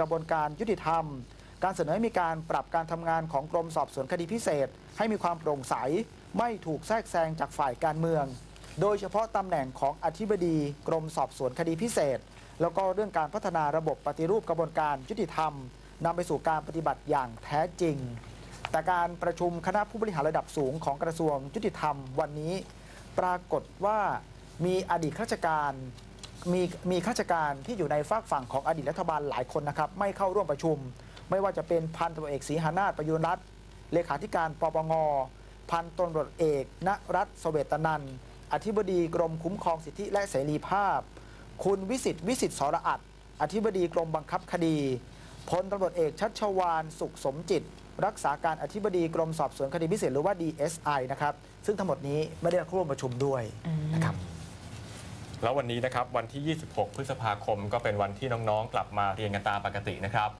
กระบวนการยุติธรรม การเสนอให้มีการปรับการทำงานของกรมสอบสวนคดีพิเศษ ให้มีความโปร่งใส ไม่ถูกแทรกแซงจากฝ่ายการเมือง โดยเฉพาะตำแหน่งของอธิบดีกรมสอบสวนคดีพิเศษ แล้วก็เรื่องการพัฒนาระบบปฏิรูปกระบวนการยุติธรรมนำไปสู่การปฏิบัติอย่างแท้จริง แต่การประชุมคณะผู้บริหารระดับสูงของกระทรวงยุติธรรมวันนี้ ปรากฏว่ามีอดีตข้าราชการ มีมีข้าราชการที่อยู่ในฝากฝั่งของอดีตรัฐบาลหลายคนนะครับ ไม่เข้าร่วมประชุม ไม่ว่าจะเป็นพันตำรวจเอกศรีหานาถประยุรรัตน์เลขาธิการปปงพันตำรวจเอกณรัตน์สเวตนันอธิบดีกรมคุ้มครองสิทธิและเสรีภาพ คุณวิสิทธิ์วิสิทธิ์สระอัตอธิบดีกรมบังคับคดีพลตำรวจเอกชัชวานสุขสมจิต รักษาการอธิบดีกรมสอบสวนคดีพิเศษหรือว่า DSI นะครับซึ่งทั้งหมดนี้ไม่ได้เข้าร่วมประชุมด้วยนะครับ แล้ววันนี้นะครับวันที่ 26 พฤษภาคม ก็เป็นวันที่น้องๆ กลับมาเรียนกันตามปกตินะครับ